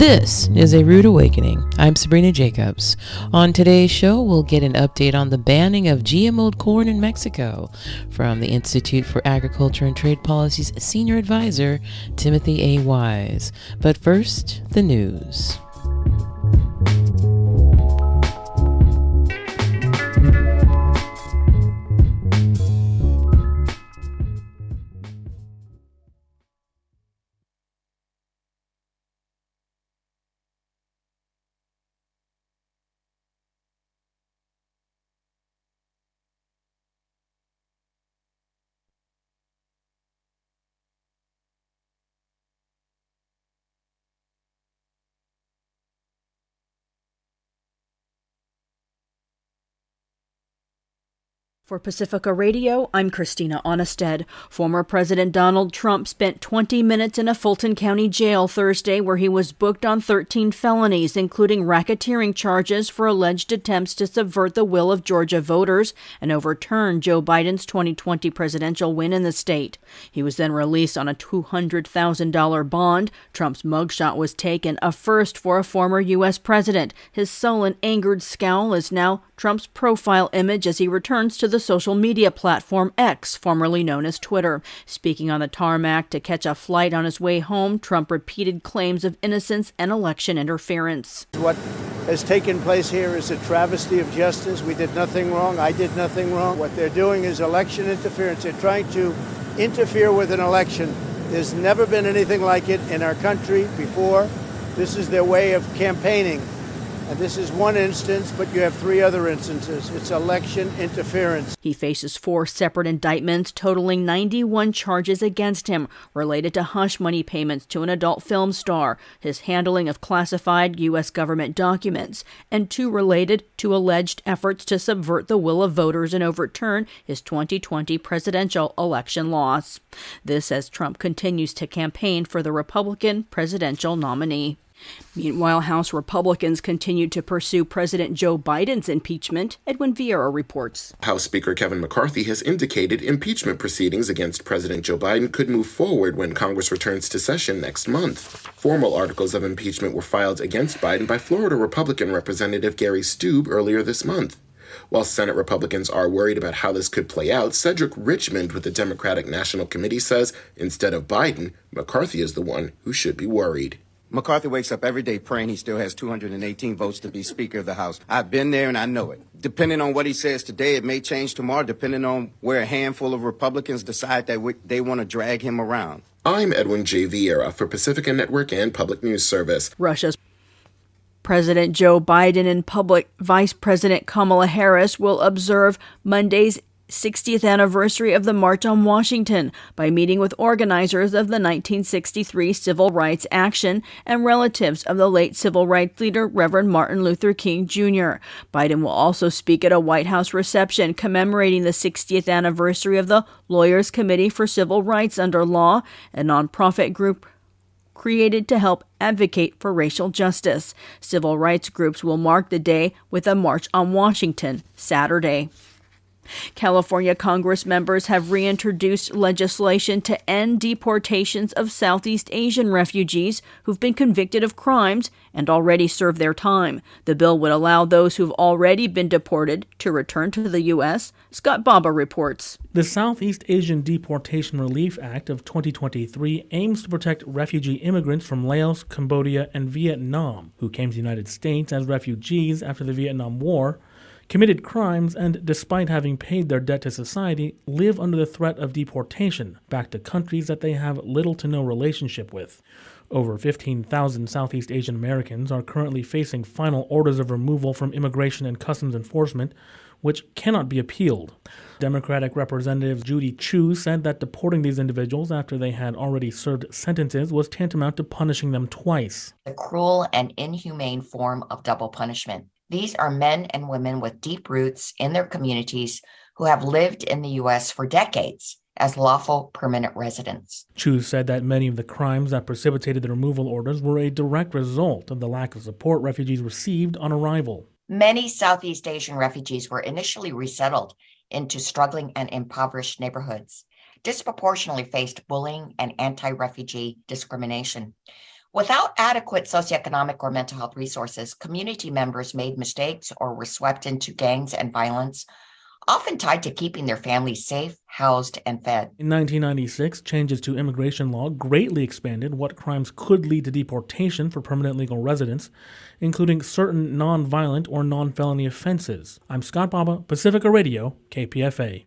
This is A Rude Awakening. I'm Sabrina Jacobs. On today's show, we'll get an update on the banning of GMO corn in Mexico from the Institute for Agriculture and Trade Policy's senior advisor, Timothy A. Wise. But first, the news. For Pacifica Radio, I'm Christina Onnested. Former President Donald Trump spent 20 minutes in a Fulton County jail Thursday where he was booked on 13 felonies, including racketeering charges for alleged attempts to subvert the will of Georgia voters and overturn Joe Biden's 2020 presidential win in the state. He was then released on a $200,000 bond. Trump's mugshot was taken, a first for a former U.S. president. His sullen, angered scowl is now Trump's profile image as he returns to the social media platform X, formerly known as Twitter. Speaking on the tarmac to catch a flight on his way home, Trump repeated claims of innocence and election interference. What has taken place here is a travesty of justice. We did nothing wrong. I did nothing wrong. What they're doing is election interference. They're trying to interfere with an election. There's never been anything like it in our country before. This is their way of campaigning. And this is one instance, but you have three other instances. It's election interference. He faces four separate indictments totaling 91 charges against him related to hush money payments to an adult film star, his handling of classified U.S. government documents, and two related to alleged efforts to subvert the will of voters and overturn his 2020 presidential election loss. This as Trump continues to campaign for the Republican presidential nominee. Meanwhile, House Republicans continued to pursue President Joe Biden's impeachment. Edwin Vieira reports. House Speaker Kevin McCarthy has indicated impeachment proceedings against President Joe Biden could move forward when Congress returns to session next month. Formal articles of impeachment were filed against Biden by Florida Republican Representative Gary Steube earlier this month. While Senate Republicans are worried about how this could play out, Cedric Richmond with the Democratic National Committee says instead of Biden, McCarthy is the one who should be worried. McCarthy wakes up every day praying he still has 218 votes to be Speaker of the House. I've been there and I know it. Depending on what he says today, it may change tomorrow, depending on where a handful of Republicans decide that they want to drag him around. I'm Edwin J. Vieira for Pacifica Network and Public News Service. Russia's President Joe Biden and public Vice President Kamala Harris will observe Monday's 60th anniversary of the March on Washington by meeting with organizers of the 1963 Civil Rights Action and relatives of the late civil rights leader Reverend Martin Luther King Jr. Biden will also speak at a White House reception commemorating the 60th anniversary of the Lawyers Committee for Civil Rights Under Law, a nonprofit group created to help advocate for racial justice. Civil rights groups will mark the day with a March on Washington Saturday. California Congress members have reintroduced legislation to end deportations of Southeast Asian refugees who've been convicted of crimes and already served their time. The bill would allow those who've already been deported to return to the U.S. Scott Baba reports. The Southeast Asian Deportation Relief Act of 2023 aims to protect refugee immigrants from Laos, Cambodia, and Vietnam who came to the United States as refugees after the Vietnam War committed crimes, and despite having paid their debt to society, live under the threat of deportation back to countries that they have little to no relationship with. Over 15,000 Southeast Asian Americans are currently facing final orders of removal from Immigration and Customs Enforcement, which cannot be appealed. Democratic Representative Judy Chu said that deporting these individuals after they had already served sentences was tantamount to punishing them twice. A cruel and inhumane form of double punishment. These are men and women with deep roots in their communities who have lived in the U.S. for decades as lawful permanent residents. Chu said that many of the crimes that precipitated the removal orders were a direct result of the lack of support refugees received on arrival. Many Southeast Asian refugees were initially resettled into struggling and impoverished neighborhoods, disproportionately faced bullying and anti refugee discrimination. Without adequate socioeconomic or mental health resources, community members made mistakes or were swept into gangs and violence, often tied to keeping their families safe, housed, and fed. In 1996, changes to immigration law greatly expanded what crimes could lead to deportation for permanent legal residents, including certain non-violent or non-felony offenses. I'm Scott Baba, Pacifica Radio, KPFA.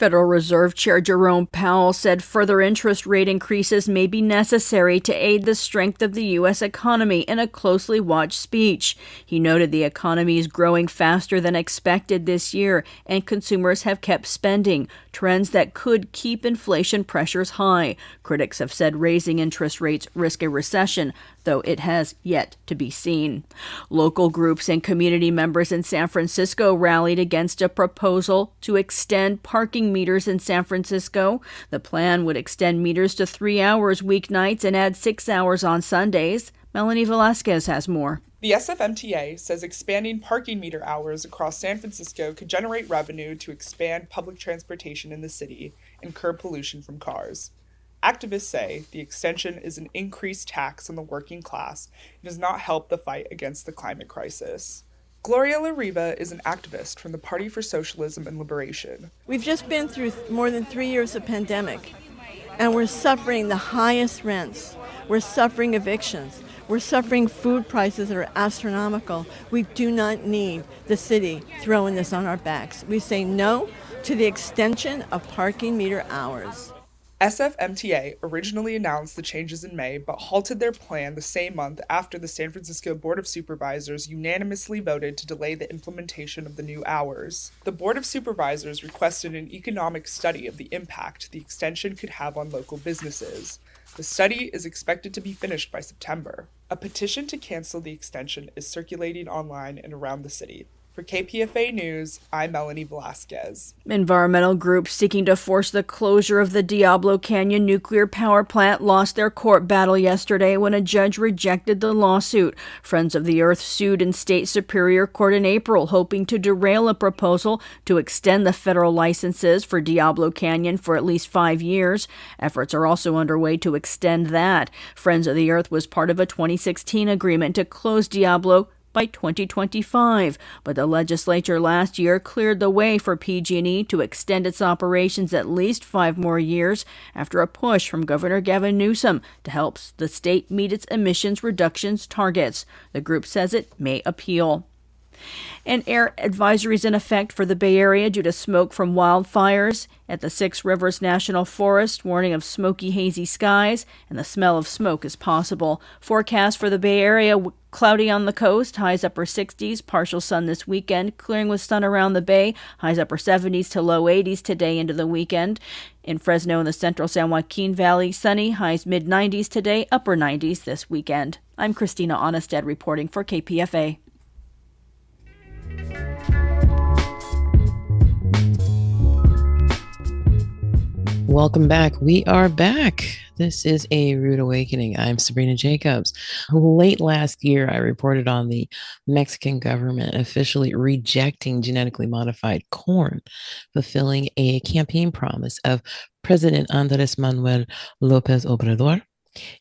Federal Reserve Chair Jerome Powell said further interest rate increases may be necessary to aid the strength of the U.S. economy in a closely watched speech. He noted the economy is growing faster than expected this year, and consumers have kept spending, trends that could keep inflation pressures high. Critics have said raising interest rates risk a recession, though it has yet to be seen. Local groups and community members in San Francisco rallied against a proposal to extend parking meters in San Francisco. The plan would extend meters to three hours weeknights and add six hours on Sundays. Melanie Velasquez has more. The SFMTA says expanding parking meter hours across San Francisco could generate revenue to expand public transportation in the city and curb pollution from cars. Activists say the extension is an increased tax on the working class and does not help the fight against the climate crisis. Gloria La Riva is an activist from the Party for Socialism and Liberation. We've just been through more than three years of pandemic, and we're suffering the highest rents. We're suffering evictions. We're suffering food prices that are astronomical. We do not need the city throwing this on our backs. We say no to the extension of parking meter hours. SFMTA originally announced the changes in May, but halted their plan the same month after the San Francisco Board of Supervisors unanimously voted to delay the implementation of the new hours. The Board of Supervisors requested an economic study of the impact the extension could have on local businesses. The study is expected to be finished by September. A petition to cancel the extension is circulating online and around the city. For KPFA News, I'm Melanie Velasquez. Environmental groups seeking to force the closure of the Diablo Canyon nuclear power plant lost their court battle yesterday when a judge rejected the lawsuit. Friends of the Earth sued in state superior court in April, hoping to derail a proposal to extend the federal licenses for Diablo Canyon for at least five years. Efforts are also underway to extend that. Friends of the Earth was part of a 2016 agreement to close Diablo by 2025, but the legislature last year cleared the way for PG&E to extend its operations at least 5 more years after a push from Governor Gavin Newsom to help the state meet its emissions reductions targets. The group says it may appeal. And air advisory is in effect for the Bay Area due to smoke from wildfires at the Six Rivers National Forest, warning of smoky, hazy skies, and the smell of smoke is possible. Forecast for the Bay Area cloudy on the coast, highs upper 60s, partial sun this weekend, clearing with sun around the bay, highs upper 70s to low 80s today into the weekend. In Fresno and the central San Joaquin Valley, sunny, highs mid 90s today, upper 90s this weekend. I'm Christina Onnested reporting for KPFA. Welcome back. We are back. This is a rude awakening. I'm Sabrina Jacobs. Late last year, I reported on the Mexican government officially rejecting genetically modified corn, fulfilling a campaign promise of President Andres Manuel Lopez Obrador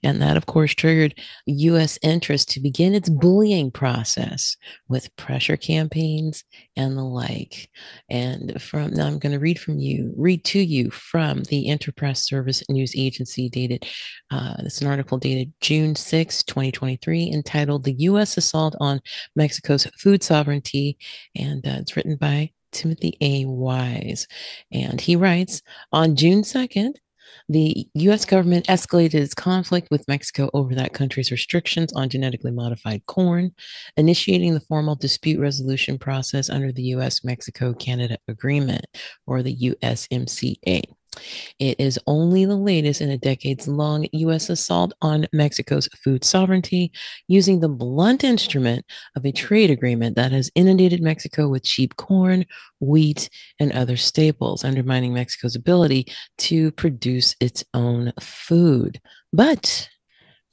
and that, of course, triggered U.S. interest to begin its bullying process with pressure campaigns and the like. And from now, I'm going to read from you, read to you from the Interpress Service News Agency, dated. Uh, it's an article dated June 6, 2023, entitled "The U.S. Assault on Mexico's Food Sovereignty," and uh, it's written by Timothy A. Wise. And he writes on June 2nd, the US government escalated its conflict with Mexico over that country's restrictions on genetically modified corn, initiating the formal dispute resolution process under the US Mexico Canada Agreement, or the USMCA. It is only the latest in a decades long U.S. assault on Mexico's food sovereignty using the blunt instrument of a trade agreement that has inundated Mexico with cheap corn, wheat, and other staples, undermining Mexico's ability to produce its own food. But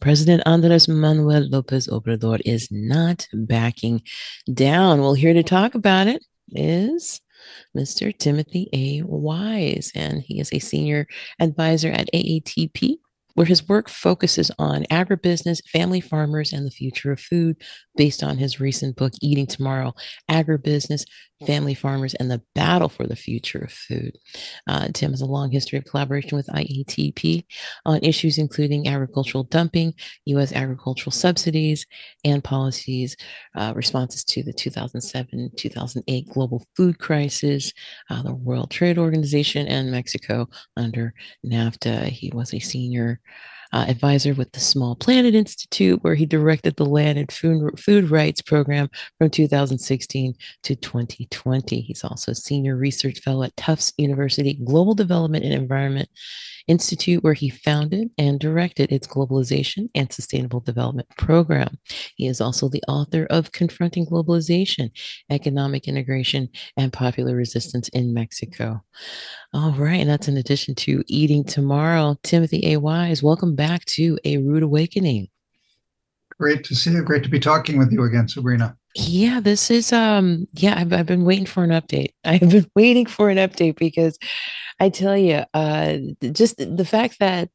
President Andres Manuel Lopez Obrador is not backing down. Well, here to talk about it is Mr. Timothy A. Wise, and he is a senior advisor at IATP where his work focuses on agribusiness, family farmers, and the future of food, based on his recent book, Eating Tomorrow Agribusiness, Family Farmers, and the Battle for the Future of Food. Uh, Tim has a long history of collaboration with IATP on issues including agricultural dumping, U.S. agricultural subsidies, and policies, uh, responses to the 2007 2008 global food crisis, uh, the World Trade Organization, and Mexico under NAFTA. He was a senior uh, advisor with the Small Planet Institute, where he directed the Land and Food, Food Rights Program from 2016 to 2020. He's also senior research fellow at Tufts University Global Development and Environment Institute, where he founded and directed its Globalization and Sustainable Development Program. He is also the author of Confronting Globalization, Economic Integration, and Popular Resistance in Mexico. All right, and that's in addition to Eating Tomorrow. Timothy A. Wise, welcome back to A Rude Awakening. Great to see you. Great to be talking with you again, Sabrina. Yeah, this is um yeah, I've, I've been waiting for an update. I've been waiting for an update because I tell you, uh, just the fact that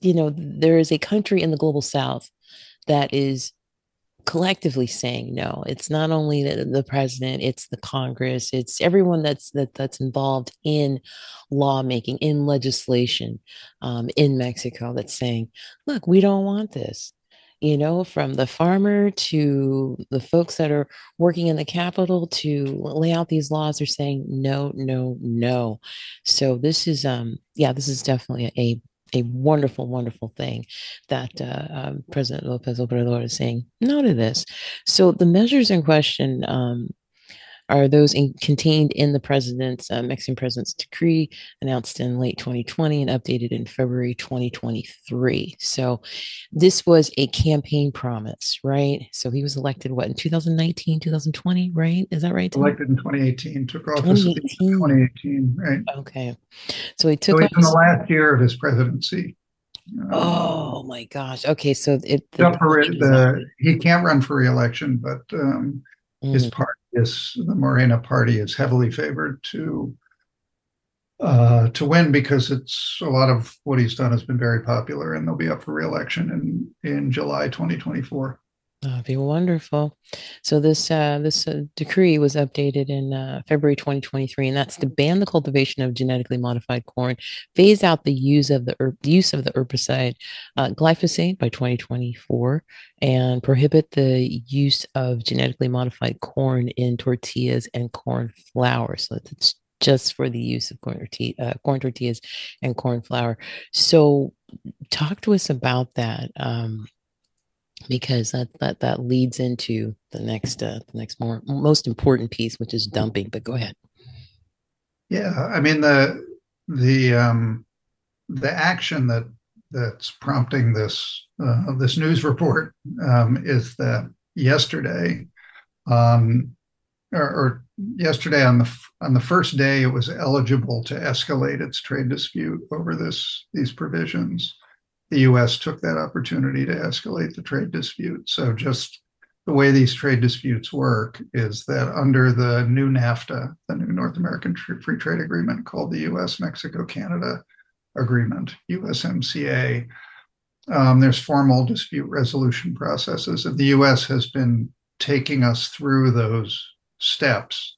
you know there is a country in the global south that is collectively saying no. It's not only the, the president, it's the Congress, it's everyone that's that that's involved in lawmaking, in legislation um, in Mexico that's saying, look, we don't want this you know, from the farmer to the folks that are working in the capital to lay out these laws are saying no, no, no. So this is, um, yeah, this is definitely a a wonderful, wonderful thing that uh, um, President Lopez Obrador is saying no to this. So the measures in question um, are those in, contained in the president's uh, Mexican president's decree announced in late 2020 and updated in February 2023. So this was a campaign promise, right? So he was elected what in 2019, 2020, right? Is that right? Elected in 2018, took office 2018. in 2018, right? Okay, so he took. So he's in the last year of his presidency. Um, oh my gosh! Okay, so it the, the, he can't run for reelection, but um, mm. his party is the Morena party is heavily favored to uh, to win because it's a lot of what he's done has been very popular, and they'll be up for reelection in in July 2024. That'd be wonderful. So this uh, this uh, decree was updated in uh, February 2023, and that's to ban the cultivation of genetically modified corn, phase out the use of the use of the herbicide uh, glyphosate by 2024, and prohibit the use of genetically modified corn in tortillas and corn flour. So it's just for the use of corn, tortilla, uh, corn tortillas and corn flour. So talk to us about that. Um, because that that that leads into the next uh, the next more most important piece, which is dumping. But go ahead. Yeah, I mean the the um, the action that that's prompting this uh, this news report um, is that yesterday, um, or, or yesterday on the on the first day, it was eligible to escalate its trade dispute over this these provisions the US took that opportunity to escalate the trade dispute. So, just the way these trade disputes work is that under the new NAFTA, the new North American Free Trade Agreement called the US Mexico Canada Agreement, USMCA, um, there's formal dispute resolution processes. And the US has been taking us through those steps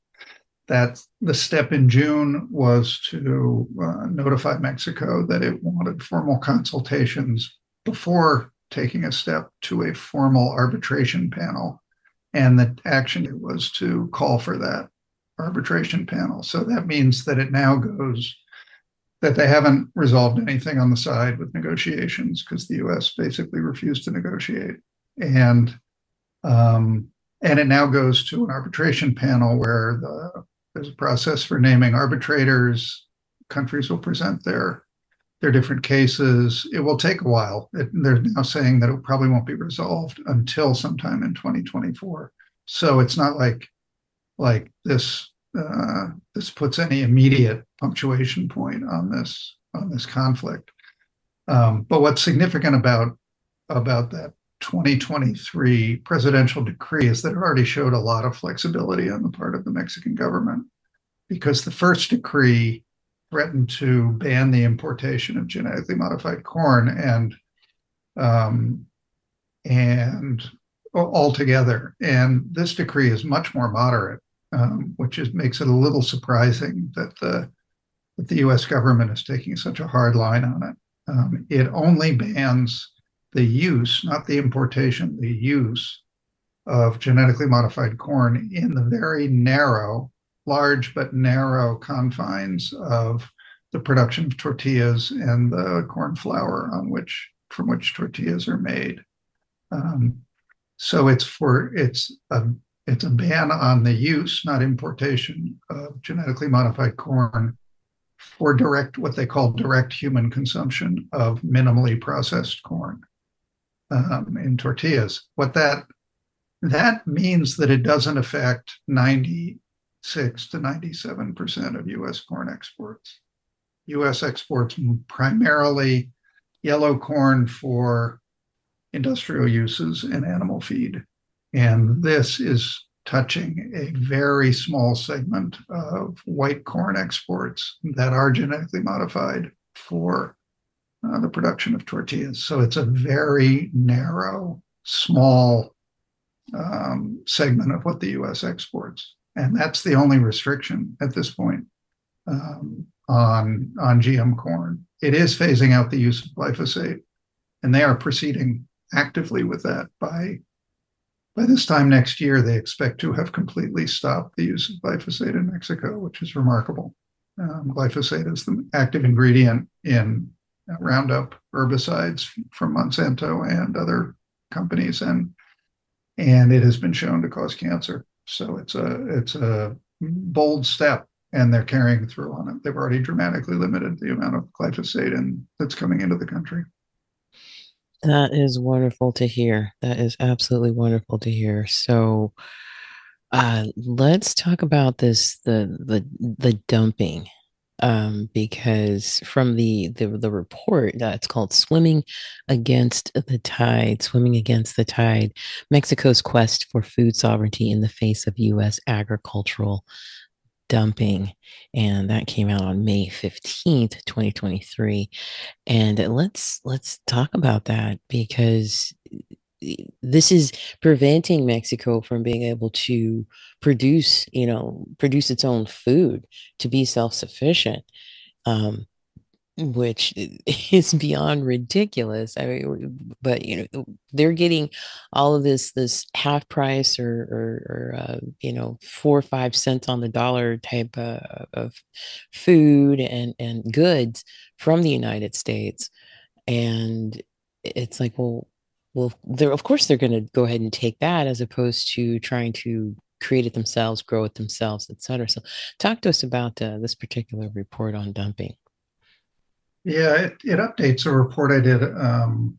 that the step in June was to uh, notify Mexico that it wanted formal consultations before taking a step to a formal arbitration panel. And the action was to call for that arbitration panel. So that means that it now goes that they haven't resolved anything on the side with negotiations because the US basically refused to negotiate. And um, and it now goes to an arbitration panel where the there's a process for naming arbitrators. Countries will present their their different cases. It will take a while. It, they're now saying that it probably won't be resolved until sometime in 2024. So it's not like like this uh, this puts any immediate punctuation point on this on this conflict. Um, but what's significant about about that 2023 presidential decree is that it already showed a lot of flexibility on the part of the Mexican government because the first decree threatened to ban the importation of genetically modified corn and um, and altogether. And this decree is much more moderate, um, which is, makes it a little surprising that the that the U.S. government is taking such a hard line on it. Um, it only bans the use, not the importation, the use of genetically modified corn in the very narrow, large but narrow confines of the production of tortillas and the corn flour on which from which tortillas are made. Um, so it's for it's a it's a ban on the use, not importation, of genetically modified corn for direct what they call direct human consumption of minimally processed corn um, in tortillas. What that that means that it doesn't affect 96 to 97 percent of U.S. corn exports. U.S. exports primarily yellow corn for industrial uses and animal feed. And this is touching a very small segment of white corn exports that are genetically modified for uh, the production of tortillas. So it's a very narrow, small um, segment of what the US exports. And that's the only restriction at this point um, on, on GM corn. It is phasing out the use of glyphosate, and they are proceeding actively with that by by this time next year, they expect to have completely stopped the use of glyphosate in Mexico, which is remarkable. Um, glyphosate is the active ingredient in Roundup herbicides from Monsanto and other companies, and and it has been shown to cause cancer. So it's a it's a bold step, and they're carrying through on it. They've already dramatically limited the amount of glyphosate in, that's coming into the country. That is wonderful to hear. That is absolutely wonderful to hear. So, uh, let's talk about this the the the dumping, um, because from the the the report that's called "Swimming Against the Tide," swimming against the tide, Mexico's quest for food sovereignty in the face of U.S. agricultural dumping and that came out on May 15th 2023 and let's let's talk about that because this is preventing Mexico from being able to produce you know produce its own food to be self-sufficient um, which is beyond ridiculous. I mean, but you know, they're getting all of this this half price or or, or uh, you know four or five cents on the dollar type uh, of food and and goods from the United States, and it's like, well, well, they're of course they're going to go ahead and take that as opposed to trying to create it themselves, grow it themselves, etc. So, talk to us about uh, this particular report on dumping. Yeah, it, it updates a report I did. Um,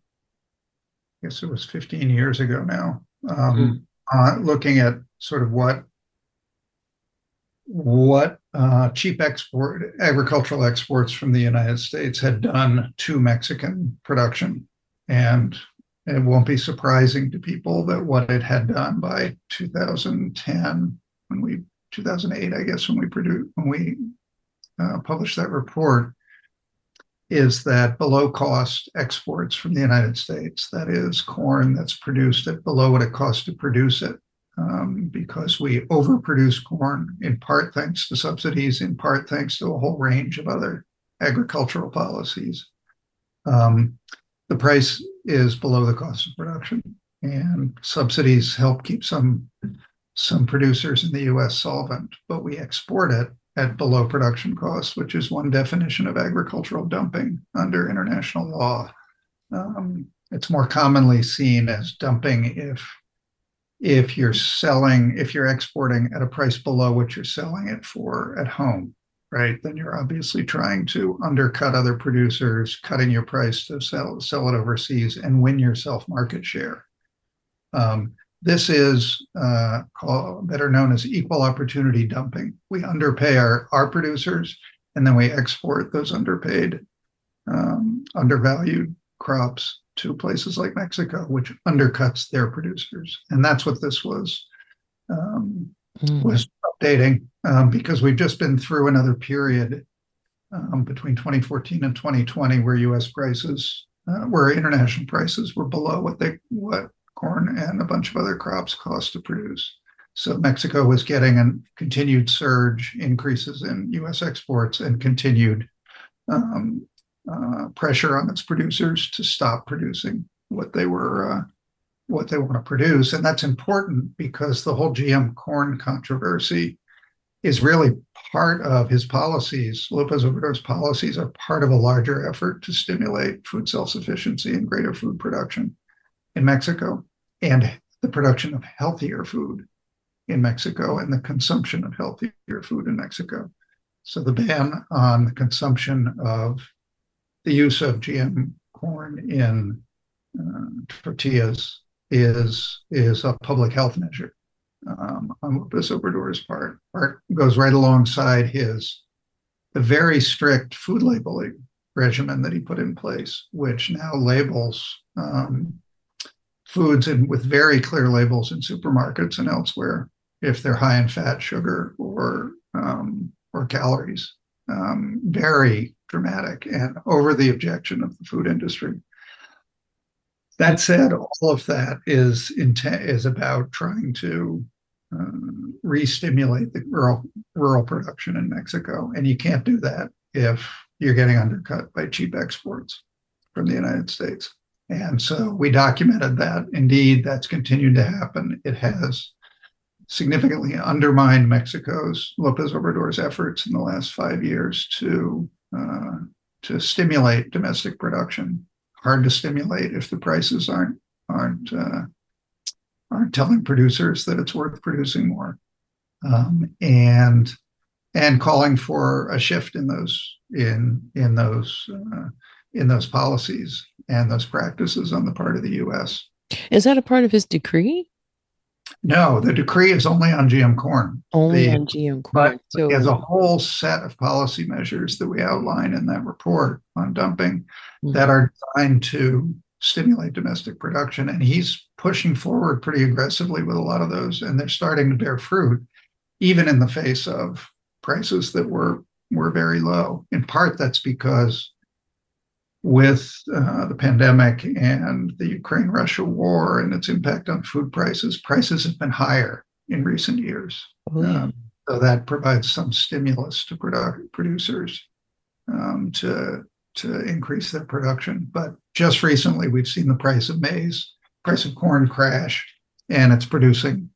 I guess it was 15 years ago now. Um, mm-hmm. uh, looking at sort of what what uh, cheap export agricultural exports from the United States had done to Mexican production, and it won't be surprising to people that what it had done by 2010, when we 2008, I guess, when we produced when we uh, published that report, is that below cost exports from the United States, that is corn that's produced at below what it costs to produce it, um, because we overproduce corn in part thanks to subsidies, in part thanks to a whole range of other agricultural policies. Um, the price is below the cost of production, and subsidies help keep some some producers in the U.S. solvent, but we export it at below production costs, which is one definition of agricultural dumping under international law. Um, it's more commonly seen as dumping if if you're selling if you're exporting at a price below what you're selling it for at home right then you're obviously trying to undercut other producers cutting your price to sell sell it overseas and win yourself market share um, this is uh, called, better known as equal opportunity dumping. We underpay our, our producers and then we export those underpaid, um, undervalued crops to places like Mexico, which undercuts their producers. And that's what this was um, mm. was updating um, because we've just been through another period um, between 2014 and 2020 where U.S. prices, uh, where international prices were below what they what corn and a bunch of other crops cost to produce. So Mexico was getting a continued surge increases in U.S. exports and continued um, uh, pressure on its producers to stop producing what they were uh, what they want to produce, and that's important because the whole GM corn controversy is really part of his policies. Lopez Obrador's policies are part of a larger effort to stimulate food self-sufficiency and greater food production in Mexico and the production of healthier food in Mexico and the consumption of healthier food in Mexico. So the ban on the consumption of the use of GM corn in uh, tortillas is is a public health measure um, on Lopez Obrador's part. Goes right alongside his the very strict food labeling regimen that he put in place, which now labels um, foods in, with very clear labels in supermarkets and elsewhere if they're high in fat, sugar, or um, or calories. Um, very dramatic and over the objection of the food industry. That said, all of that is intent is about trying to uh, re-stimulate the rural rural production in Mexico, and you can't do that if you're getting undercut by cheap exports from the United States. And so we documented that. Indeed, that's continued to happen. It has significantly undermined Mexico's Lopez Obrador's efforts in the last five years to uh, to stimulate domestic production. Hard to stimulate if the prices aren't aren't uh, aren't telling producers that it's worth producing more, um, and and calling for a shift in those in in those uh, in those policies and those practices on the part of the U.S. Is that a part of his decree? No, the decree is only on GM corn. Only the, on GM corn. But so, has a whole set of policy measures that we outline in that report on dumping mm-hmm. that are designed to stimulate domestic production. And he's pushing forward pretty aggressively with a lot of those, and they're starting to bear fruit, even in the face of prices that were were very low. In part, that's because with uh, the pandemic and the Ukraine Russia war and its impact on food prices, prices have been higher in recent years. Oh, yeah. um, so that provides some stimulus to produ- producers um, to to increase their production. But just recently, we've seen the price of maize, price of corn crash, and it's producing.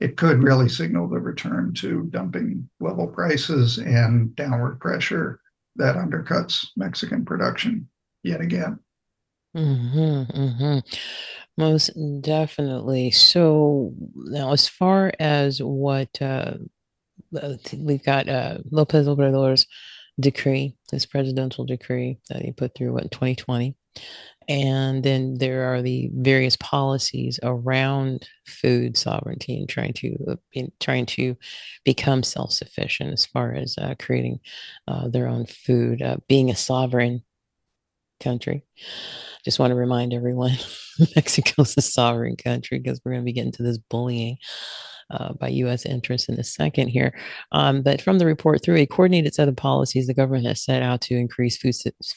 It could really signal the return to dumping level prices and downward pressure that undercuts Mexican production yet again. Mm-hmm, mm-hmm. Most definitely. So now, as far as what uh, we've got, uh, Lopez Obrador's decree, his presidential decree that he put through what, in 2020. And then there are the various policies around food sovereignty and trying to uh, trying to become self-sufficient as far as uh, creating uh, their own food, uh, being a sovereign country. Just want to remind everyone Mexico's a sovereign country because we're going to be getting to this bullying uh, by U.S. interests in a second here. Um, but from the report, through a coordinated set of policies, the government has set out to increase food,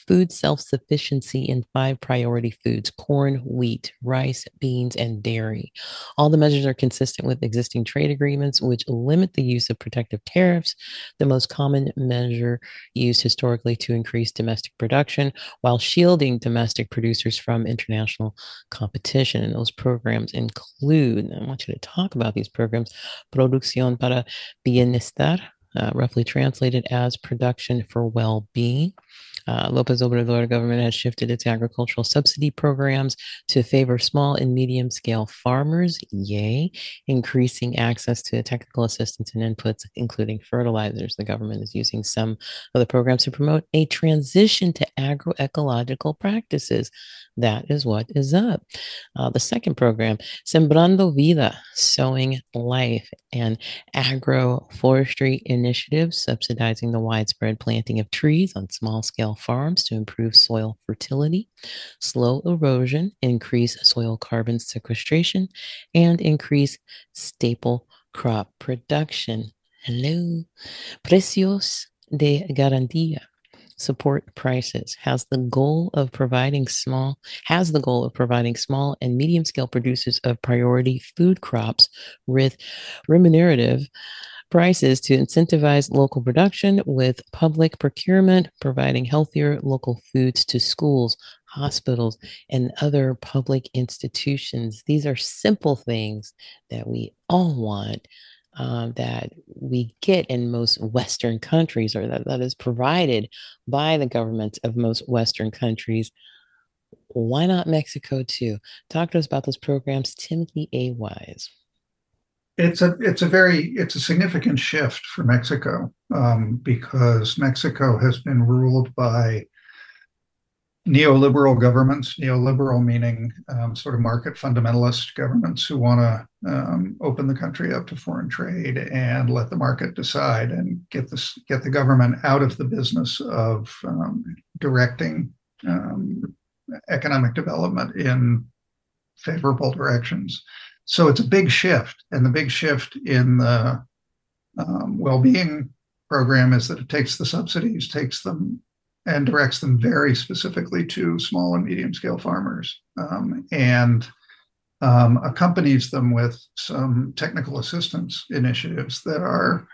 food self sufficiency in five priority foods corn, wheat, rice, beans, and dairy. All the measures are consistent with existing trade agreements, which limit the use of protective tariffs, the most common measure used historically to increase domestic production while shielding domestic producers from international competition. And those programs include, I want you to talk about these programs programs, Producción para Bienestar, uh, roughly translated as production for well being. Uh, Lopez Obrador government has shifted its agricultural subsidy programs to favor small and medium scale farmers, yay, increasing access to technical assistance and inputs, including fertilizers. The government is using some of the programs to promote a transition to agroecological practices. That is what is up. Uh, the second program, Sembrando Vida, Sowing Life, and agroforestry initiatives subsidizing the widespread planting of trees on small scale scale farms to improve soil fertility, slow erosion, increase soil carbon sequestration, and increase staple crop production. Hello. Precios de garantía support prices has the goal of providing small has the goal of providing small and medium scale producers of priority food crops with remunerative prices to incentivize local production with public procurement, providing healthier local foods to schools, hospitals, and other public institutions. These are simple things that we all want. Um, that we get in most Western countries, or that, that is provided by the governments of most Western countries. Why not Mexico too? Talk to us about those programs, Timothy A. Wise it's a it's a very it's a significant shift for Mexico um, because Mexico has been ruled by neoliberal governments. Neoliberal meaning um, sort of market fundamentalist governments who want to um, open the country up to foreign trade and let the market decide and get this get the government out of the business of um, directing um, economic development in favorable directions. So it's a big shift, and the big shift in the um, well-being program is that it takes the subsidies, takes them, and directs them very specifically to small and medium-scale farmers, um, and um, accompanies them with some technical assistance initiatives that are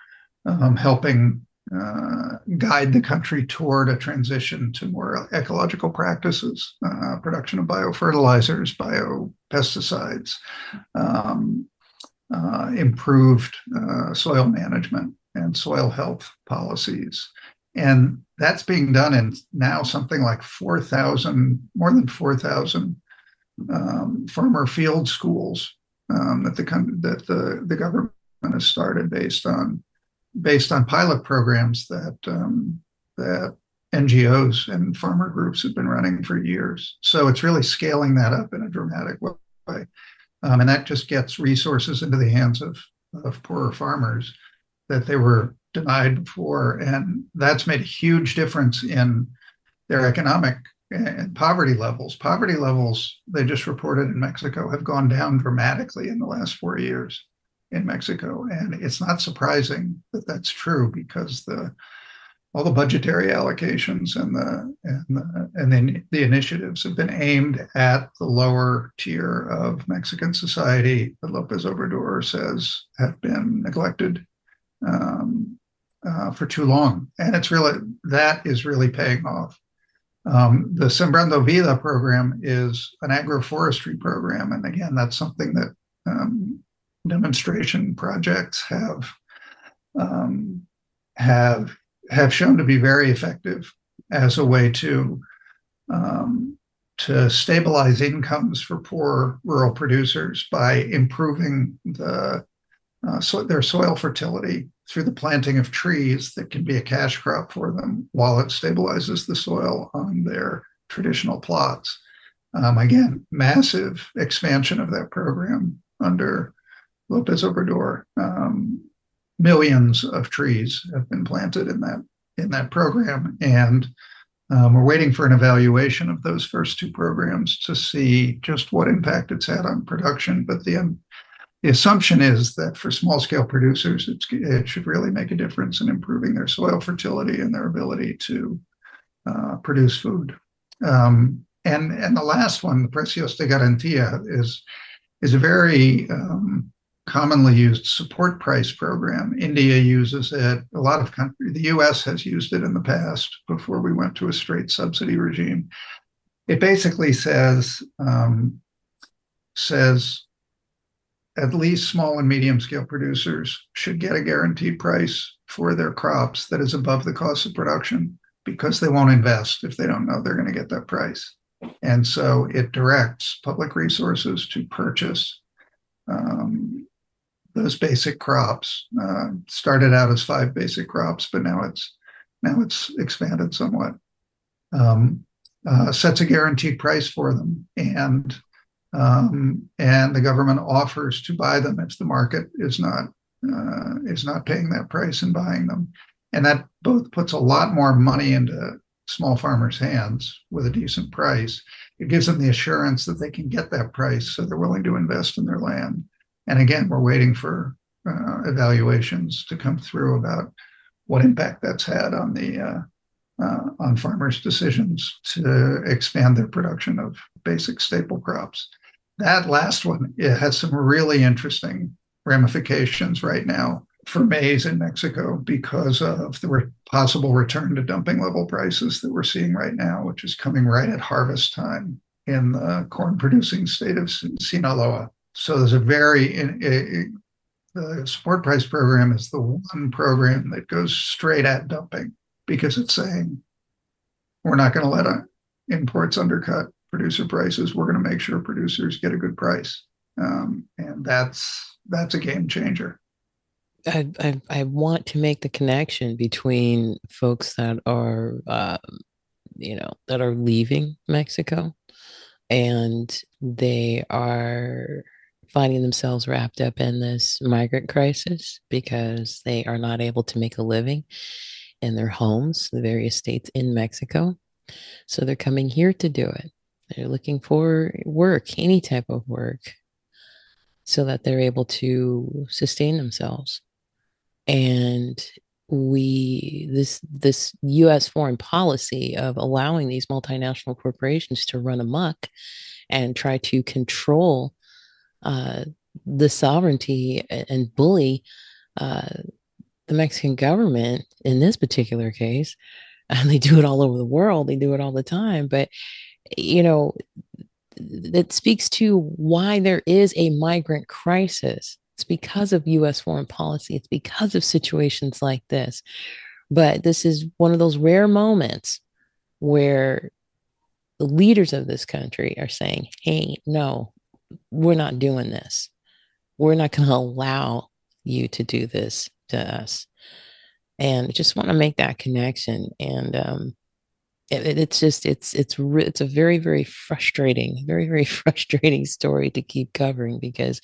um, helping uh, guide the country toward a transition to more ecological practices, uh, production of biofertilizers, biopesticides, um, uh, improved uh, soil management and soil health policies. And that's being done in now something like 4,000, more than 4,000 um, farmer field schools um, that the that the, the government has started based on based on pilot programs that um, that NGOs and farmer groups have been running for years. So it's really scaling that up in a dramatic way, um, and that just gets resources into the hands of of poorer farmers that they were denied before, and that's made a huge difference in their economic and poverty levels. Poverty levels they just reported in Mexico have gone down dramatically in the last four years in Mexico. And it's not surprising that that's true because the all the budgetary allocations and the and the, and then the initiatives have been aimed at the lower tier of Mexican society. That Lopez Obrador says have been neglected um, uh, for too long, and it's really that is really paying off. Um, the Sembrando Vida program is an agroforestry program, and again, that's something that um, demonstration projects have um, have have shown to be very effective as a way to um, to stabilize incomes for poor rural producers by improving the uh, so their soil fertility through the planting of trees that can be a cash crop for them while it stabilizes the soil on their traditional plots. Um, again, massive expansion of that program under Lopez Obrador. Um, millions of trees have been planted in that in that program, and um, we're waiting for an evaluation of those first two programs to see just what impact it's had on production. But the um, the assumption is that for small scale producers, it should really make a difference in improving their soil fertility and their ability to uh, produce food. Um, and and the last one, the Precios de Garantía, is is a very um, commonly used support price program. India uses it. A lot of countries, the US has used it in the past before we went to a straight subsidy regime. It basically says, um, says at least small and medium scale producers should get a guaranteed price for their crops that is above the cost of production because they won't invest if they don't know they're going to get that price. And so it directs public resources to purchase um, those basic crops. Uh, started out as five basic crops, but now it's now it's expanded somewhat. Um, uh, sets a guaranteed price for them, and um, and the government offers to buy them if the market is not uh, is not paying that price and buying them, and that both puts a lot more money into small farmers' hands with a decent price, it gives them the assurance that they can get that price, so they're willing to invest in their land. And again, we're waiting for uh, evaluations to come through about what impact that's had on the uh, uh, on farmers' decisions to expand their production of basic staple crops. That last one it has some really interesting ramifications right now for maize in Mexico because of the possible return to dumping level prices that we're seeing right now, which is coming right at harvest time in the corn producing state of Sinaloa. So there's a very the support price program is the one program that goes straight at dumping because it's saying we're not going to let imports undercut producer prices. We're going to make sure producers get a good price, um, and that's that's a game changer. I, I, I want to make the connection between folks that are, uh, you know, that are leaving Mexico, and they are finding themselves wrapped up in this migrant crisis because they are not able to make a living in their homes, the various states in Mexico. So they're coming here to do it. They're looking for work, any type of work, so that they're able to sustain themselves. And we this this US foreign policy of allowing these multinational corporations to run amok and try to control uh, the sovereignty and bully uh, the Mexican government in this particular case. And they do it all over the world. They do it all the time. But, you know, that speaks to why there is a migrant crisis. It's because of US foreign policy, it's because of situations like this. But this is one of those rare moments where the leaders of this country are saying, hey, no, we're not doing this. We're not going to allow you to do this to us. And just want to make that connection. And um, it, it's just it's it's it's a very very frustrating, very very frustrating story to keep covering because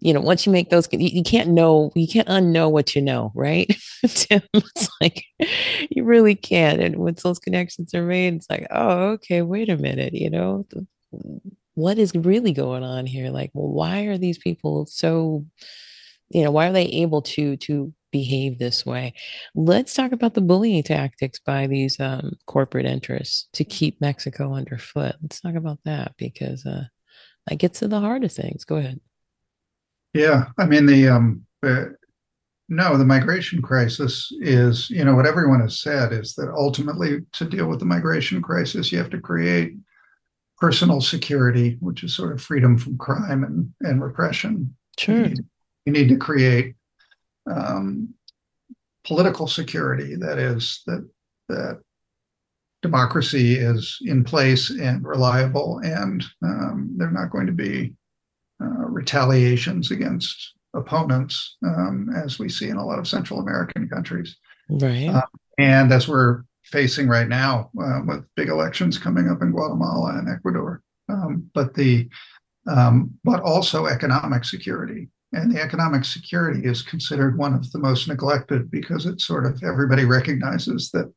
you know once you make those you, you can't know you can't unknow what you know right Tim, it's like you really can't and once those connections are made it's like oh okay wait a minute you know what is really going on here? Like well why are these people so you know why are they able to to behave this way? Let's talk about the bullying tactics by these um, corporate interests to keep mexico underfoot. Let's talk about that because uh that gets to the heart of things. Go ahead. Yeah. I mean the um uh, no the migration crisis is you know what everyone has said is that ultimately to deal with the migration crisis you have to create personal security, which is sort of freedom from crime and, and repression. Sure. You need, you need to create um, political security that is that that democracy is in place and reliable, and um, they're not going to be uh, retaliations against opponents, um, as we see in a lot of Central American countries. Right. Uh, and as we're facing right now uh, with big elections coming up in Guatemala and Ecuador. Um, but the um, but also economic security, and the economic security is considered one of the most neglected because it's sort of everybody recognizes that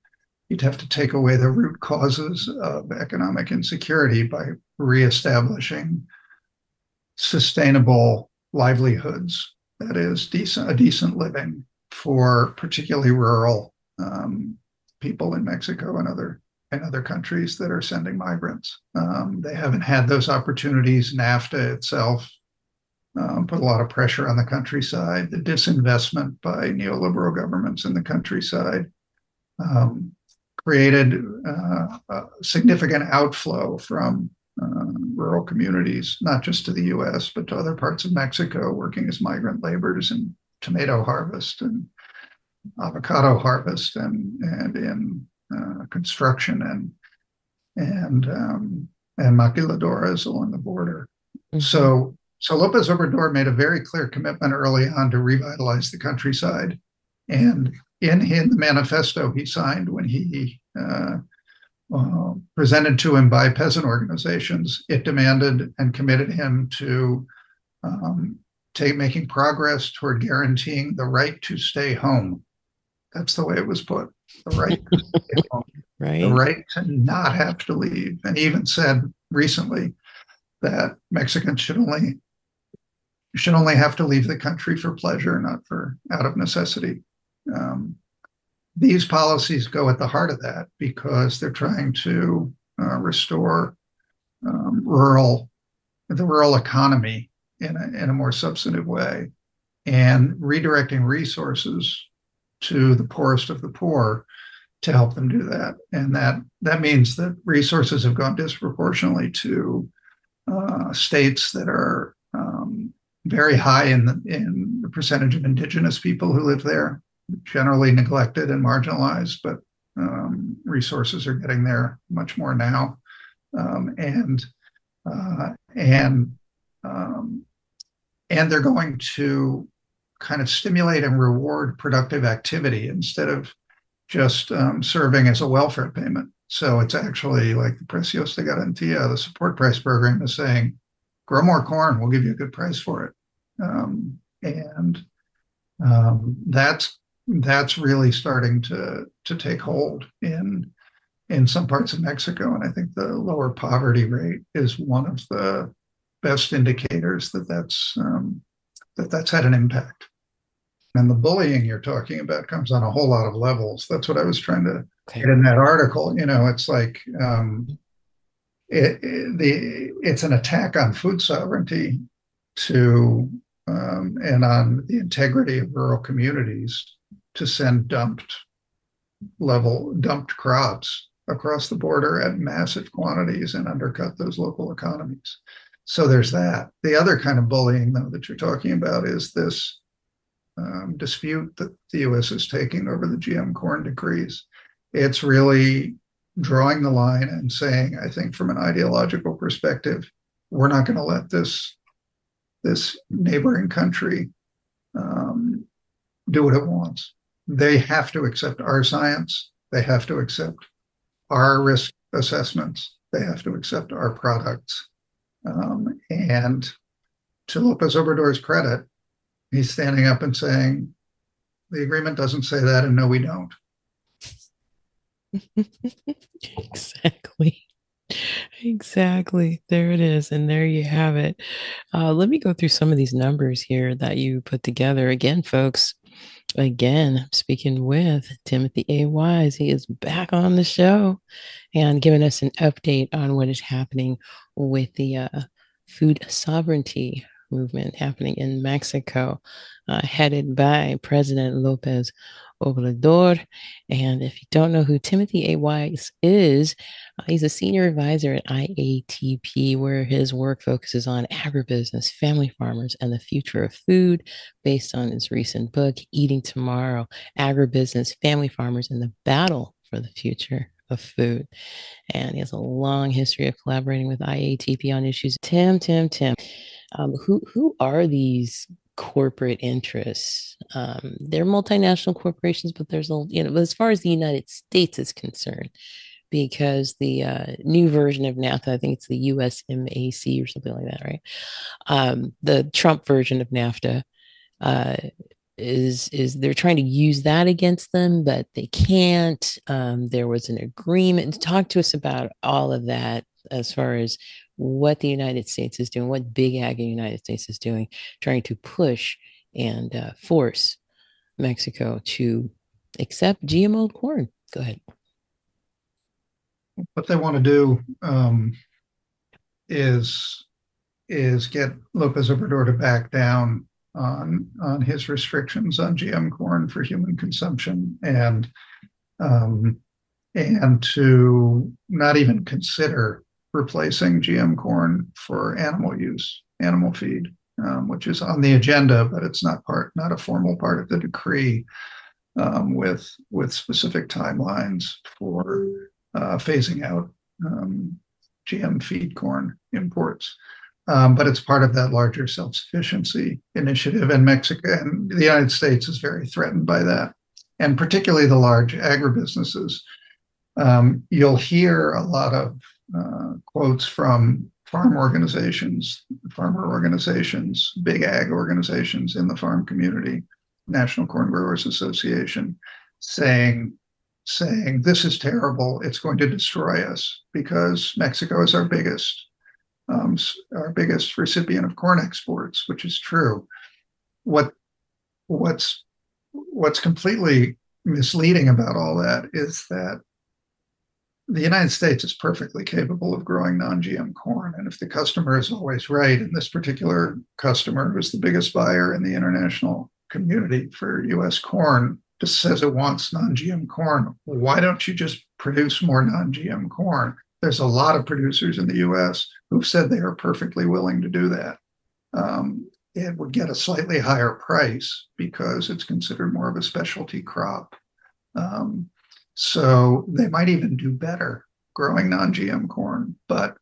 you'd have to take away the root causes of economic insecurity by reestablishing sustainable livelihoods that is decent a decent living for particularly rural um, people in Mexico and other and other countries that are sending migrants. Um, they haven't had those opportunities. NAFTA itself um, put a lot of pressure on the countryside. The disinvestment by neoliberal governments in the countryside um, created uh, a significant outflow from uh, rural communities, not just to the U.S. but to other parts of Mexico, working as migrant laborers in tomato harvest and avocado harvest and and in uh, construction and and um, and maquiladoras along the border. Mm-hmm. So so Lopez Obrador made a very clear commitment early on to revitalize the countryside, and in, in the manifesto he signed when he uh, uh, presented to him by peasant organizations, it demanded and committed him to um, take making progress toward guaranteeing the right to stay home that's the way it was put. The right. right? The right to not have to leave. And even said recently that Mexicans should only should only have to leave the country for pleasure, not for out of necessity. Um, these policies go at the heart of that because they're trying to uh, restore um, rural the rural economy in a, in a more substantive way and redirecting resources to the poorest of the poor to help them do that. And that that means that resources have gone disproportionately to uh, states that are um, very high in the in the percentage of indigenous people who live there generally neglected and marginalized but um, resources are getting there much more now. Um, and uh, and um, and they're going to kind of stimulate and reward productive activity instead of just um, serving as a welfare payment. So it's actually like the Precios de Garantía, the support price program is saying, grow more corn, we'll give you a good price for it. Um, and um, that's that's really starting to to take hold in in some parts of Mexico. And I think the lower poverty rate is one of the best indicators that that's um, that that's had an impact. And the bullying you're talking about comes on a whole lot of levels. That's what I was trying to okay. get in that article. You know, it's like um, it, it, the it's an attack on food sovereignty to um, and on the integrity of rural communities to send dumped level dumped crops across the border at massive quantities and undercut those local economies. So there's that. The other kind of bullying, though, that you're talking about is this um, dispute that the U.S. is taking over the GM corn decrees. It's really drawing the line and saying, I think, from an ideological perspective, we're not going to let this this neighboring country um, do what it wants. They have to accept our science. They have to accept our risk assessments. They have to accept our products. Um, and to Lopez Obrador's credit, he's standing up and saying, the agreement doesn't say that, and no, we don't. exactly. Exactly. There it is. And there you have it. Uh, let me go through some of these numbers here that you put together. Again, folks, again, speaking with Timothy A. Wise. He is back on the show and giving us an update on what is happening with the uh, food sovereignty movement happening in Mexico, uh, headed by President Lopez Obrador. And if you don't know who Timothy A. Wise is, uh, he's a senior advisor at IATP, where his work focuses on agribusiness, family farmers, and the future of food, based on his recent book, Eating Tomorrow Agribusiness, Family Farmers, and the Battle for the Future of food. And he has a long history of collaborating with IATP on issues. Tim, Tim, Tim, um, who who are these corporate interests. Um, they're multinational corporations, but there's a you know, as far as the United States is concerned, because the uh, new version of NAFTA, I think it's the USMAC or something like that, right? Um, the Trump version of NAFTA uh, is is they're trying to use that against them, but they can't. Um, there was an agreement. Talk to us about all of that as far as what the United States is doing, what Big Ag in the United States is doing, trying to push and uh, force Mexico to accept GMO corn. Go ahead. What they want to do um, is is get Lopez Obrador to back down on on his restrictions on GM corn for human consumption and um, and to not even consider replacing GM corn for animal use, animal feed, um, which is on the agenda, but it's not part, not a formal part of the decree um, with with specific timelines for uh, phasing out um, GM feed corn imports. Um, but it's part of that larger self-sufficiency initiative, and Mexico and the United States is very threatened by that, and particularly the large agribusinesses. Um, you'll hear a lot of uh, quotes from farm organizations, farmer organizations, big ag organizations in the farm community, National Corn Growers Association, saying saying, This is terrible. It's going to destroy us because Mexico is our biggest. Um, our biggest recipient of corn exports, which is true. What what's what's completely misleading about all that is that the United States is perfectly capable of growing non GM corn. And if the customer is always right, and this particular customer, who's the biggest buyer in the international community for US corn, just says it wants non GM corn, why don't you just produce more non GM corn? There's a lot of producers in the US who've said they are perfectly willing to do that. Um, it would get a slightly higher price because it's considered more of a specialty crop. Um, so they might even do better growing non GM corn. But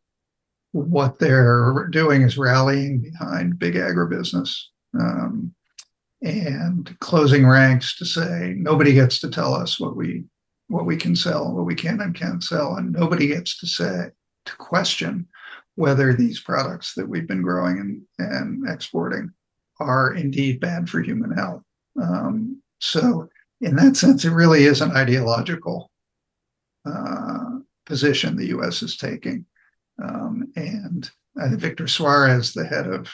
what they're doing is rallying behind big agribusiness um, and closing ranks to say nobody gets to tell us what we what we can sell, what we can and can't sell, and nobody gets to say to question whether these products that we've been growing and, and exporting are indeed bad for human health. Um, so in that sense, it really is an ideological uh, position the U.S. is taking. Um, and Victor Suarez, the head of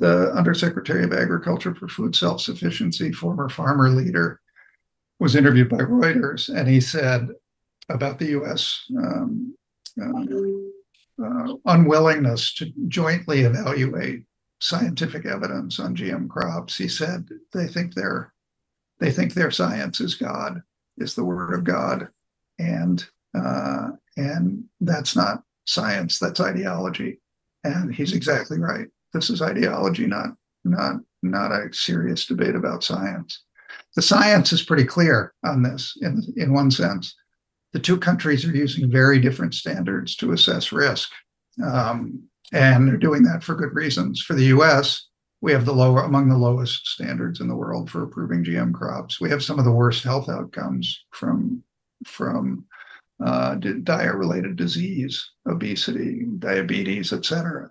the Undersecretary of Agriculture for Food Self Sufficiency, former farmer leader, was interviewed by Reuters, and he said about the U.S. Um, uh, uh, unwillingness to jointly evaluate scientific evidence on GM crops. He said they think they're they think their science is God, is the word of God, and uh, and that's not science. That's ideology, and he's exactly right. This is ideology, not not not a serious debate about science. The science is pretty clear on this in in one sense. The two countries are using very different standards to assess risk, um, and they're doing that for good reasons. For the U.S., we have the lower among the lowest standards in the world for approving GM crops. We have some of the worst health outcomes from from uh, diet-related disease, obesity, diabetes, etc.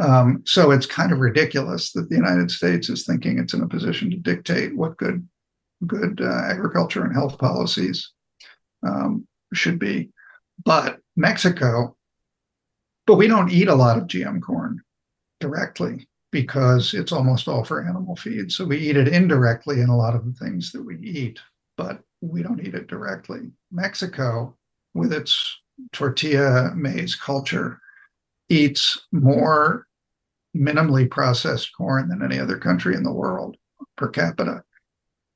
Um, so it's kind of ridiculous that the United States is thinking it's in a position to dictate what good good uh, agriculture and health policies um, should be. But Mexico, but we don't eat a lot of GM corn directly because it's almost all for animal feed. So we eat it indirectly in a lot of the things that we eat, but we don't eat it directly. Mexico, with its tortilla maize culture, eats more minimally processed corn than any other country in the world per capita.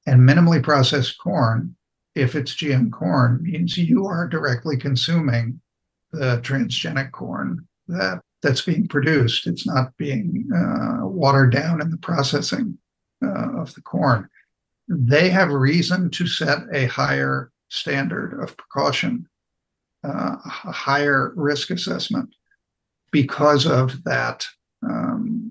And minimally processed corn, if it's GM corn, means you are directly consuming the transgenic corn that that's being produced. It's not being uh, watered down in the processing uh, of the corn. They have reason to set a higher standard of precaution, uh, a higher risk assessment because of that, um,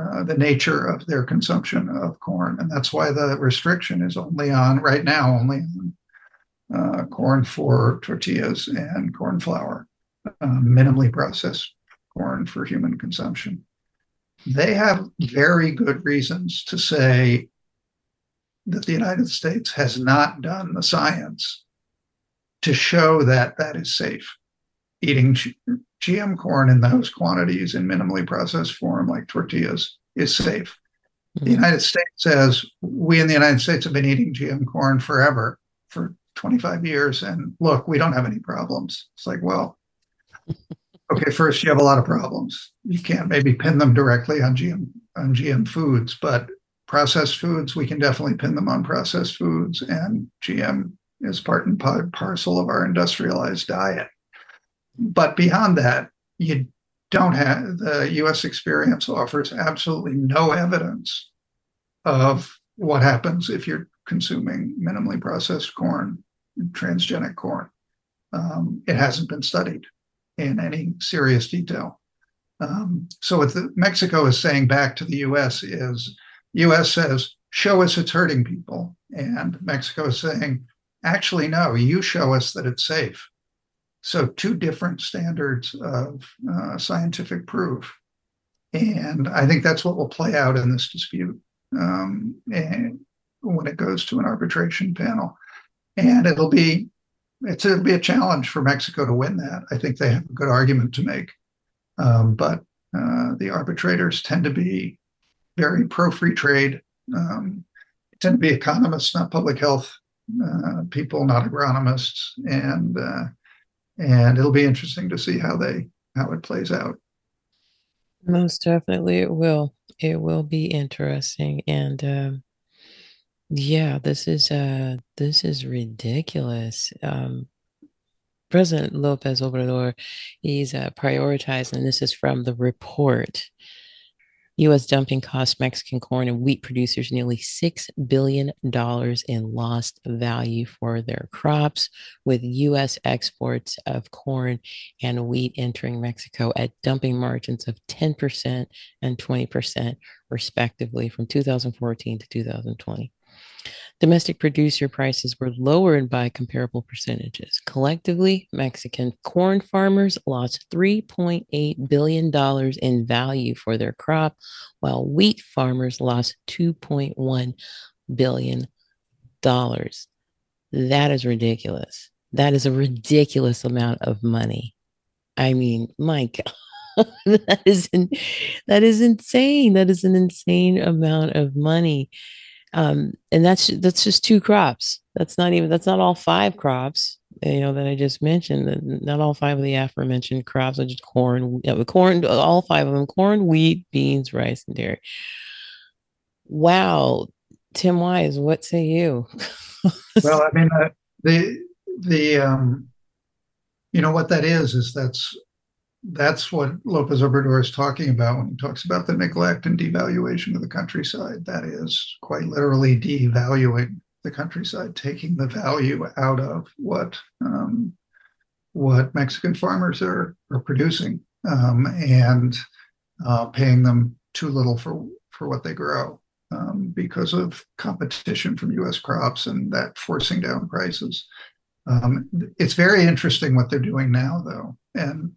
uh, the nature of their consumption of corn. And that's why the restriction is only on, right now, only on uh, corn for tortillas and corn flour, uh, minimally processed corn for human consumption. They have very good reasons to say that the United States has not done the science to show that that is safe. Eating G- GM corn in those quantities in minimally processed form, like tortillas, is safe. Mm-hmm. The United States says we in the United States have been eating GM corn forever, for 25 years, and look, we don't have any problems. It's like, well, okay, first you have a lot of problems. You can't maybe pin them directly on GM on GM foods, but processed foods we can definitely pin them on processed foods, and GM is part and parcel of our industrialized diet. But beyond that, you don't have the U.S. experience offers absolutely no evidence of what happens if you're consuming minimally processed corn, transgenic corn. Um, it hasn't been studied in any serious detail. Um, so what the, Mexico is saying back to the U.S. is, U.S. says, "Show us it's hurting people," and Mexico is saying, "Actually, no. You show us that it's safe." So two different standards of uh, scientific proof, and I think that's what will play out in this dispute um, and when it goes to an arbitration panel. and it'll be it's it'll be a challenge for Mexico to win that. I think they have a good argument to make, um, but uh, the arbitrators tend to be very pro free trade. Um, tend to be economists, not public health uh, people, not agronomists, and uh, and it'll be interesting to see how they how it plays out. Most definitely, it will. It will be interesting, and um, yeah, this is uh this is ridiculous. Um, President Lopez Obrador, he's uh, prioritizing. This is from the report U.S. dumping cost Mexican corn and wheat producers nearly $6 billion in lost value for their crops, with U.S. exports of corn and wheat entering Mexico at dumping margins of 10% and 20%, respectively, from 2014 to 2020. Domestic producer prices were lowered by comparable percentages. Collectively, Mexican corn farmers lost $3.8 billion in value for their crop, while wheat farmers lost $2.1 billion. That is ridiculous. That is a ridiculous amount of money. I mean, my God, that is that is insane. That is an insane amount of money um, and that's that's just two crops. That's not even that's not all five crops. You know that I just mentioned. Not all five of the aforementioned crops are just corn. Corn, all five of them: corn, wheat, beans, rice, and dairy. Wow, Tim Wise, what say you? well, I mean, uh, the the um, you know what that is is that's that's what Lopez Obrador is talking about when he talks about the neglect and devaluation of the countryside. That is quite literally devaluing the countryside, taking the value out of what um, what Mexican farmers are are producing, um, and uh, paying them too little for for what they grow um, because of competition from U.S. crops and that forcing down prices. Um, it's very interesting what they're doing now, though, and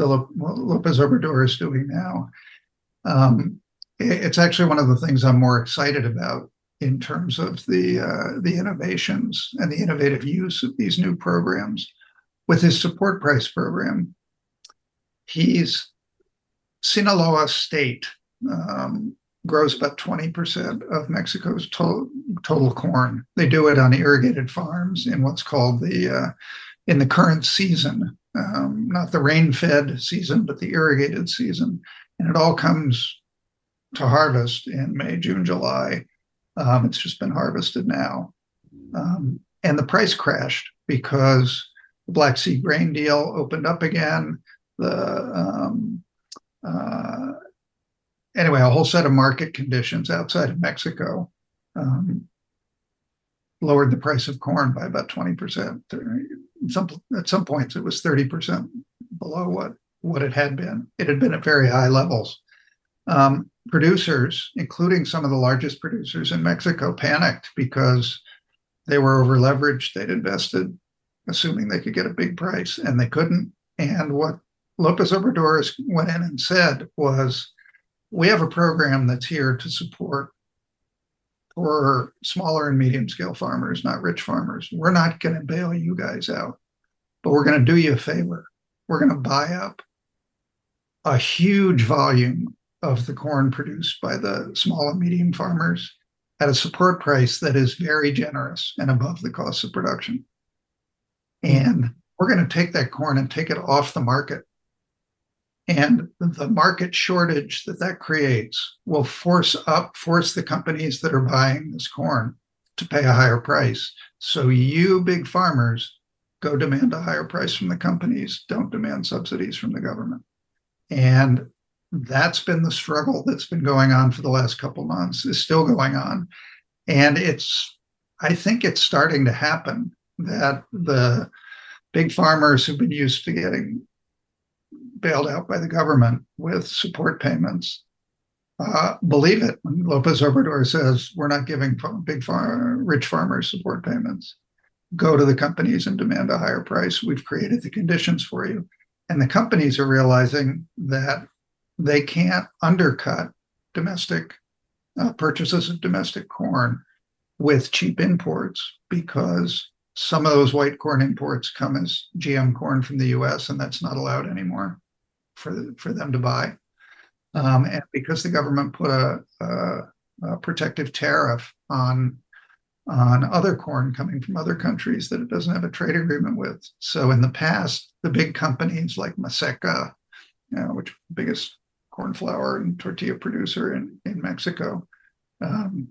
the Lopez Obrador is doing now. Um, it's actually one of the things I'm more excited about in terms of the uh, the innovations and the innovative use of these new programs. With his support price program, he's Sinaloa State um, grows about 20% of Mexico's total, total corn. They do it on irrigated farms in what's called the uh, in the current season, um, not the rain fed season, but the irrigated season. And it all comes to harvest in May, June, July. Um, it's just been harvested now. Um, and the price crashed because the Black Sea grain deal opened up again. The um, uh, anyway, a whole set of market conditions outside of Mexico um, lowered the price of corn by about 20% some at some points it was 30% below what what it had been. It had been at very high levels. Um, producers, including some of the largest producers in Mexico, panicked because they were over leveraged. They'd invested, assuming they could get a big price, and they couldn't. And what Lopez Obrador went in and said was, "We have a program that's here to support for smaller and medium scale farmers, not rich farmers. We're not going to bail you guys out, but we're going to do you a favor. We're going to buy up a huge volume of the corn produced by the small and medium farmers at a support price that is very generous and above the cost of production. And we're going to take that corn and take it off the market and the market shortage that that creates will force up force the companies that are buying this corn to pay a higher price. So you big farmers go demand a higher price from the companies don't demand subsidies from the government. And that's been the struggle that's been going on for the last couple months is still going on. And it's i think it's starting to happen that the big farmers who've been used to getting bailed out by the government with support payments. Uh, believe it when Lopez Obrador says we're not giving big far, rich farmers support payments. Go to the companies and demand a higher price. We've created the conditions for you. And the companies are realizing that they can't undercut domestic uh, purchases of domestic corn with cheap imports because some of those white corn imports come as GM corn from the U.S., and that's not allowed anymore for for them to buy. Um, and because the government put a, a, a, protective tariff on on other corn coming from other countries that it doesn't have a trade agreement with. So in the past, the big companies like Maseca, you know, which biggest corn flour and tortilla producer in, in Mexico, um,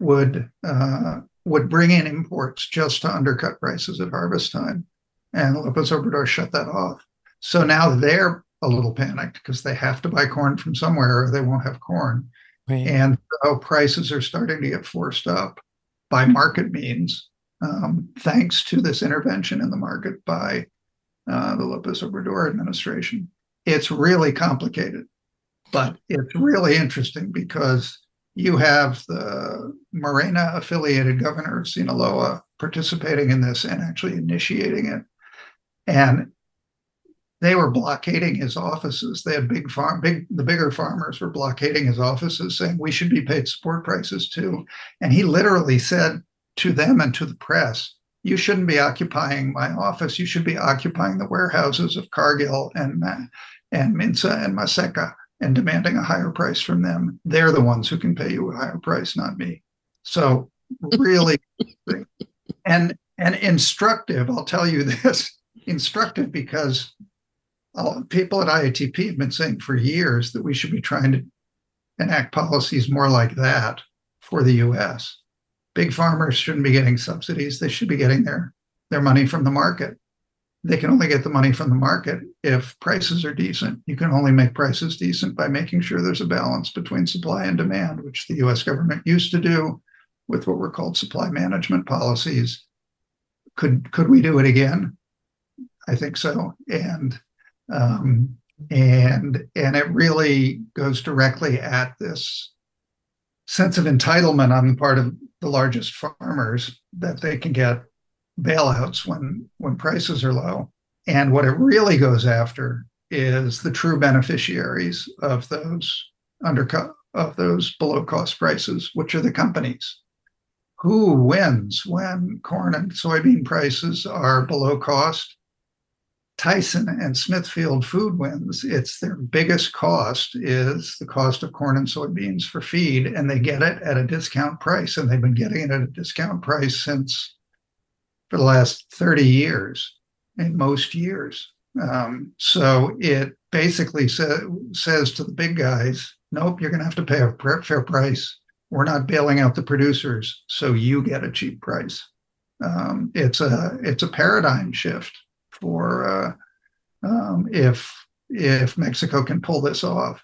would uh, would bring in imports just to undercut prices at harvest time, and Lopez Obrador shut that off. So now they're a little panicked because they have to buy corn from somewhere or they won't have corn, right. and so prices are starting to get forced up by market means, um, thanks to this intervention in the market by uh, the Lopez Obrador administration. It's really complicated, but it's really interesting because you have the Morena affiliated governor of Sinaloa participating in this and actually initiating it. And they were blockading his offices. They had big farm, big the bigger farmers were blockading his offices, saying we should be paid support prices too. And he literally said to them and to the press, "You shouldn't be occupying my office. You should be occupying the warehouses of Cargill and and Minsa and Maseca and demanding a higher price from them. They're the ones who can pay you a higher price, not me." So really, and and instructive. I'll tell you this instructive because people at IATP have been saying for years that we should be trying to enact policies more like that for the US. Big farmers shouldn't be getting subsidies. They should be getting their, their money from the market. They can only get the money from the market if prices are decent. You can only make prices decent by making sure there's a balance between supply and demand, which the US government used to do with what were called supply management policies. Could could we do it again? I think so. And um, and and it really goes directly at this sense of entitlement on the part of the largest farmers that they can get bailouts when when prices are low. And what it really goes after is the true beneficiaries of those undercut of those below cost prices which are the companies. Who wins when corn and soybean prices are below cost Tyson and Smithfield food wins, it's their biggest cost is the cost of corn and soybeans for feed, and they get it at a discount price. And they've been getting it at a discount price since for the last 30 years, in most years. Um, so it basically sa- says to the big guys, nope, you're going to have to pay a fair price. We're not bailing out the producers, so you get a cheap price. Um, it's a it's a paradigm shift for uh, um, if if Mexico can pull this off.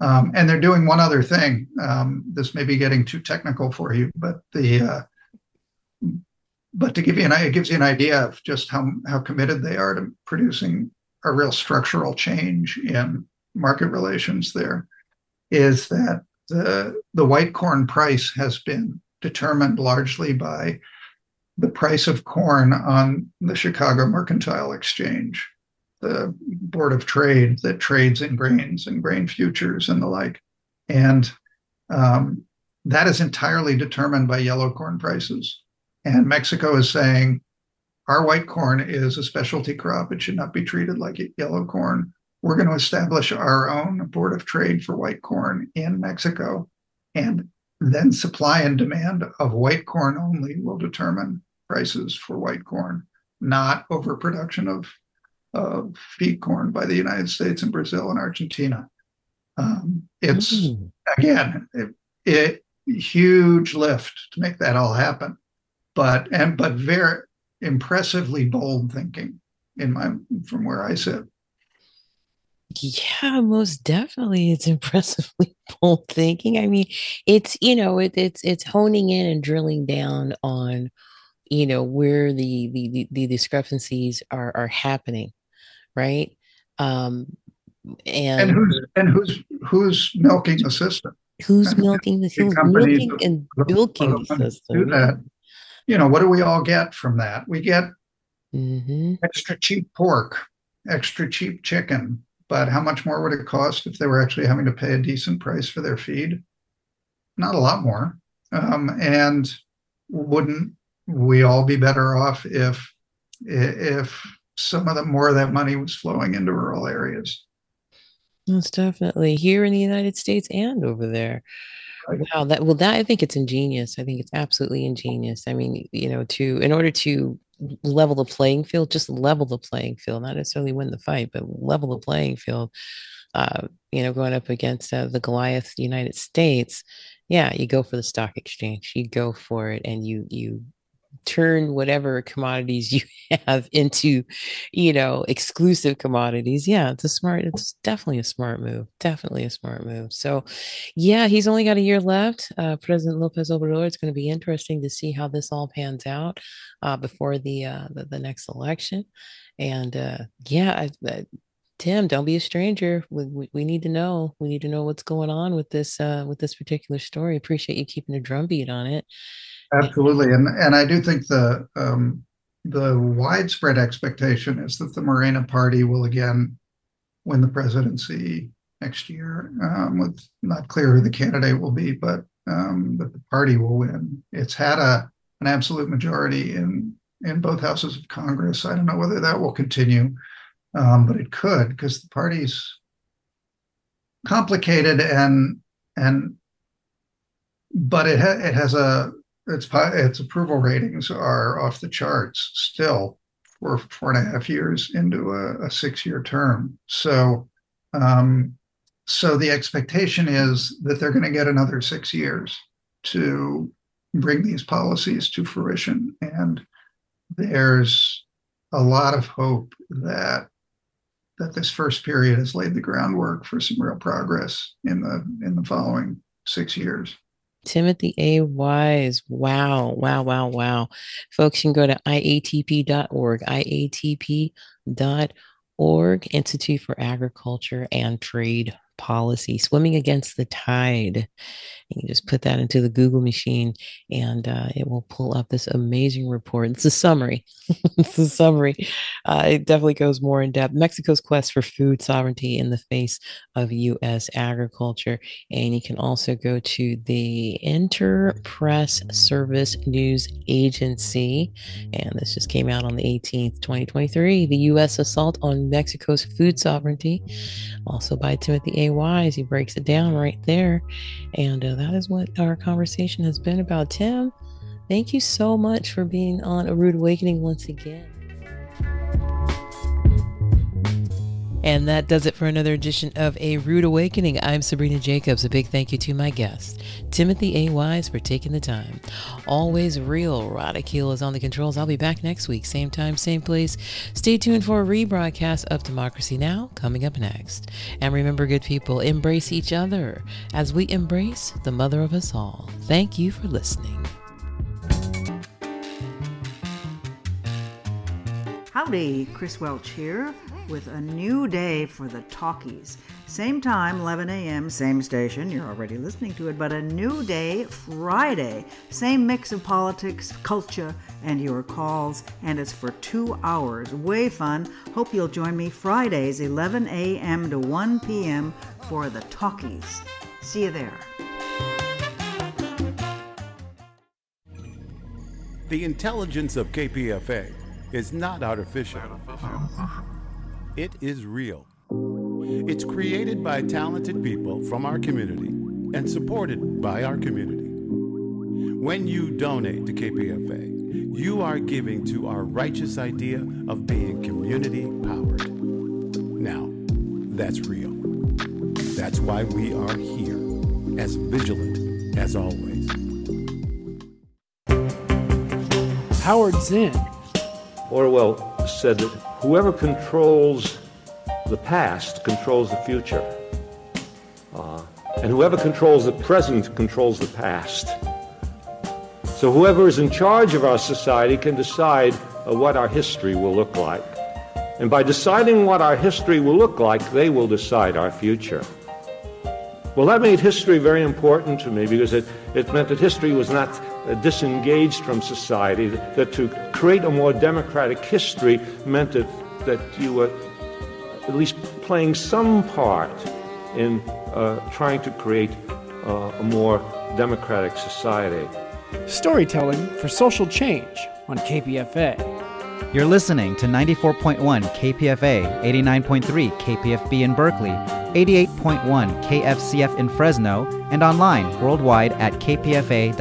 Um, and they're doing one other thing. Um, this may be getting too technical for you, but the uh, but to give you an it gives you an idea of just how how committed they are to producing a real structural change in market relations. There is that the the white corn price has been determined largely by the price of corn on the Chicago Mercantile Exchange, the Board of Trade that trades in grains and grain futures and the like. And um, that is entirely determined by yellow corn prices. And Mexico is saying our white corn is a specialty crop. It should not be treated like yellow corn. We're going to establish our own Board of Trade for white corn in Mexico. And then supply and demand of white corn only will determine prices for white corn, not overproduction of, of feed corn by the United States and Brazil and Argentina. Um, it's mm. again, it, it, huge lift to make that all happen, but and but very impressively bold thinking in my from where I sit. Yeah, most definitely. It's impressively bold thinking. I mean, it's you know, it, it's it's honing in and drilling down on you know where the the the, the discrepancies are are happening, right? Um, and, and who's and who's who's milking the system? Who's milking the who's milking and bilking the system? Do that. You know, what do we all get from that? We get mm-hmm. extra cheap pork, extra cheap chicken, but how much more would it cost if they were actually having to pay a decent price for their feed? Not a lot more. Um, and wouldn't we all be better off if if some of the more of that money was flowing into rural areas. Most definitely here in the United States and over there. Wow, that well, that I think it's ingenious. I think it's absolutely ingenious. I mean, you know, to in order to level the playing field, just level the playing field, not necessarily win the fight, but level the playing field. Uh, you know, going up against uh, the Goliath United States, yeah, you go for the stock exchange. You go for it, and you you turn whatever commodities you have into, you know, exclusive commodities. Yeah, it's a smart, it's definitely a smart move. Definitely a smart move. So, yeah, he's only got a year left. Uh, President Lopez Obrador, it's going to be interesting to see how this all pans out uh, before the, uh, the, the next election. And uh, yeah, I, I, Tim, don't be a stranger. We, we, we, need to know. We need to know what's going on with this uh, with this particular story. Appreciate you keeping a drumbeat on it. Absolutely, and and I do think the um, the widespread expectation is that the Morena Party will again win the presidency next year. Um, with not clear who the candidate will be, but um, that the party will win. It's had a an absolute majority in in both houses of Congress. I don't know whether that will continue, um, but it could because the party's complicated and and but it ha- it has a its its approval ratings are off the charts still for four and a half years into a, a six year term. So, um, so the expectation is that they're going to get another six years to bring these policies to fruition, and there's a lot of hope that that this first period has laid the groundwork for some real progress in the in the following six years. Timothy A. Wise. Wow, wow, wow, wow. Folks, you can go to iatp.org, iatp.org, Institute for Agriculture and Trade Policy, Swimming Against the Tide. You can just put that into the Google machine and uh, it will pull up this amazing report. It's a summary. it's a summary. Uh, it definitely goes more in depth. Mexico's quest for food sovereignty in the face of U.S. agriculture. And you can also go to the Interpress Service News Agency. And this just came out on the 18th, 2023. The U.S. assault on Mexico's food sovereignty, also by Timothy A. Wise. He breaks it down right there. And uh, that is what our conversation has been about. Tim, thank you so much for being on A Rude Awakening once again. And that does it for another edition of A Rude Awakening. I'm Sabrina Jacobs. A big thank you to my guest, Timothy A. Wise, for taking the time. Always real. Rodakil is on the controls. I'll be back next week, same time, same place. Stay tuned for a rebroadcast of Democracy Now! coming up next. And remember, good people, embrace each other as we embrace the mother of us all. Thank you for listening. Howdy, Chris Welch here with a new day for the talkies. Same time, 11 a.m., same station. You're already listening to it, but a new day, Friday. Same mix of politics, culture, and your calls. And it's for two hours. Way fun. Hope you'll join me Fridays, 11 a.m. to 1 p.m. for the talkies. See you there. The intelligence of KPFA is not artificial. It is real. It's created by talented people from our community and supported by our community. When you donate to KPFA, you are giving to our righteous idea of being community powered. Now, that's real. That's why we are here, as vigilant as always. Howard Zinn. Orwell said that whoever controls the past controls the future. Uh, and whoever controls the present controls the past. So whoever is in charge of our society can decide uh, what our history will look like. And by deciding what our history will look like, they will decide our future. Well, that made history very important to me because it, it meant that history was not disengaged from society, that, that to create a more democratic history meant that, that you were at least playing some part in uh, trying to create uh, a more democratic society. Storytelling for social change on KPFA. You're listening to 94.1 KPFA, 89.3 KPFB in Berkeley, 88.1 KFCF in Fresno, and online worldwide at kpfa.org.